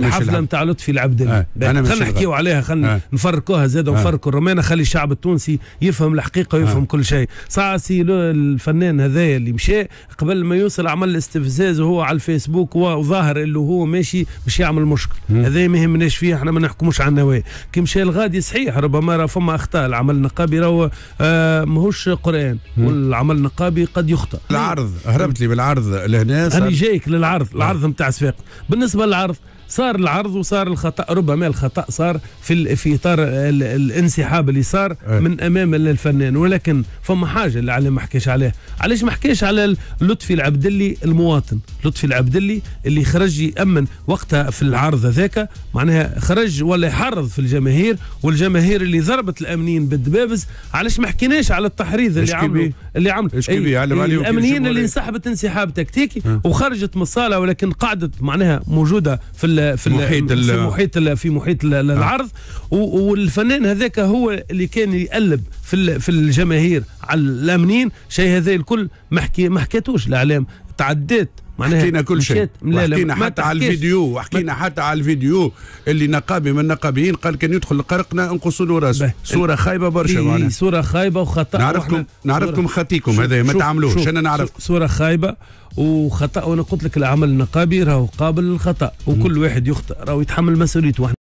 الحفلة نتاع لطفي العبدلي آه، خلينا نحكيو عليها خلينا آه. نفركوها زاد ونفركوا الرمانه خلي الشعب التونسي يفهم الحقيقة ويفهم آه. كل شيء. ساعة c'est le- الفنان هذايا اللي مشى قبل ما يوصل عمل استفزاز وهو على الفيسبوك وظاهر اللي هو ماشي باش يعمل مشكل. هذا ما يهمناش فيه إحنا ما نحكموش على النوايا كي مشى الغادي صحيح ربما راه فما أخطاء. العمل النقابي راهو آه ماهوش قرآن. والعمل النقابي قد يخطئ. العرض هربت لي بالعرض لهنا أنا جايك للعرض العرض نتاع صفاق بالنسبة للعرض صار العرض وصار الخطأ ربما الخطأ صار في في إطار ال- الانسحاب اللي صار أي. من أمام الفنان ولكن فما حاجة اللي علي ما حكيش عليها علاش ما حكيش على لطفي العبدلي المواطن لطفي العبدلي اللي خرج يأمن وقتها في العرض هذاك معناها خرج ولا يحرض في الجماهير والجماهير اللي ضربت الأمنيين بالدبابز علاش ما حكيناش على التحريض اللي عملوا؟ اللي عملوا عليه الأمنيين اللي. انسحبت انسحاب تكتيكي أه. وخرجت من الصاله ولكن قعدت معناها موجودة في ال في ال محيط في ال- محيط ال في محيط ال- العرض. والفنان هذاك هو اللي كان يقلب في ال- في الجماهير على الأمنين. شيء هذا الكل ما حكي ما حكيتوش. الإعلام تعديت معناها حكينا كل شيء. ما حتى على. الفيديو وحكينا حتى على الفيديو اللي نقابي من النقابيين قال كان يدخل القرقنا انقصوا له راسه. صورة خايبة برشا معناها. صورة خايبة وخطأ. نعرفكم نعرفكم خطيكم هذا ما تعملوش. أنا نعرف. شوف صورة خايبة وخطأ. وأنا قلت لك العمل النقابي راهو قابل للخطأ. وكل واحد يخطئ راهو يتحمل مسؤوليته.